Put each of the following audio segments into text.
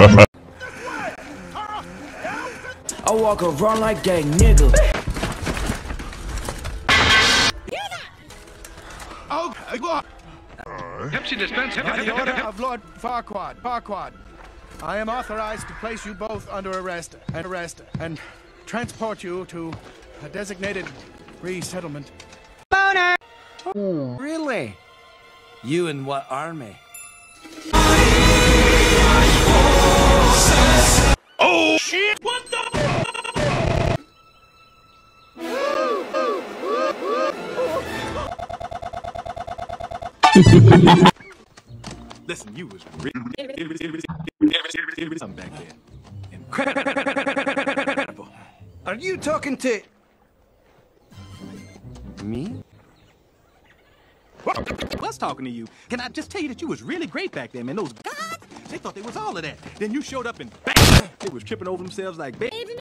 I walk around like that nigga. Oh, God. Pepsi dispense. By the order of Lord Farquaad. Farquaad. I am authorized to place you both under arrest and arrest and transport you to a designated resettlement. Boner! Really? You and what army? Listen, you was really something back there. Incredible. Are you talking to me? What was talking to you. Can I just tell you that you was really great back then, man? Those guys, they thought they was all of that. Then you showed up and bang, they was tripping over themselves like baby.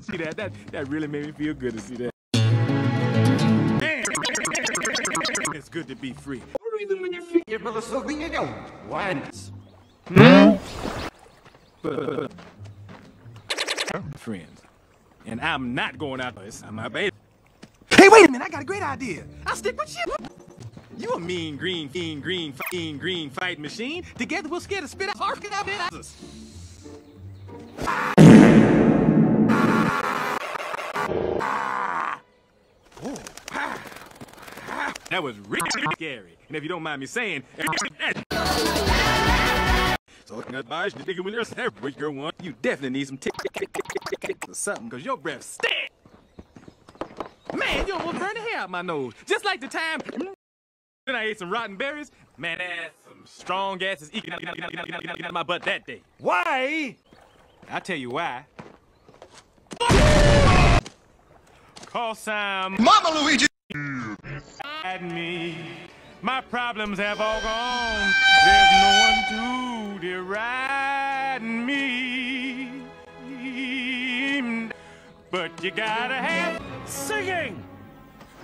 See that? That that really made me feel good to see that. Man, it's good to be free. Friends. And I'm not going out this. I'm my baby. Hey, wait a minute! I got a great idea. I'll stick with you. You a mean green, mean green, mean green fight machine. Together we'll scare the spit out. Hark it up, it. That was really scary. And if you don't mind me saying, so advise you thinking when there's every girl one, you definitely need some tick or something, cause your breath stink. Man, you almost burned the hair out my nose. Just like the time then I ate some rotten berries. Man, that's some strong gases eating out, eating my butt that day. Why? I'll tell you why. Cause I'm Mama Luigi. Me. My problems have all gone. There's no one to deride me. But you gotta have singing.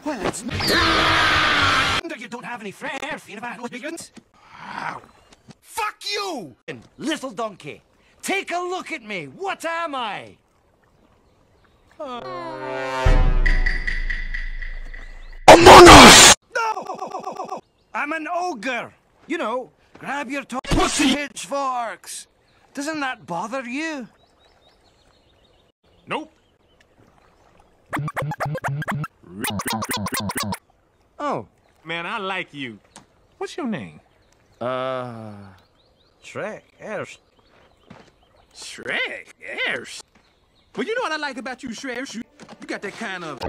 Well, it's not. You don't have any flair, fear about what begins. Fuck you! Little donkey, take a look at me. What am I? Among I'm an ogre. You know, grab your top pussy pitchforks. Doesn't that bother you? Nope. Oh, Man, I like you. What's your name? uh, Shrek. Yes. Shrek. Yes. Well, you know what I like about you, Shrek? You got that kind of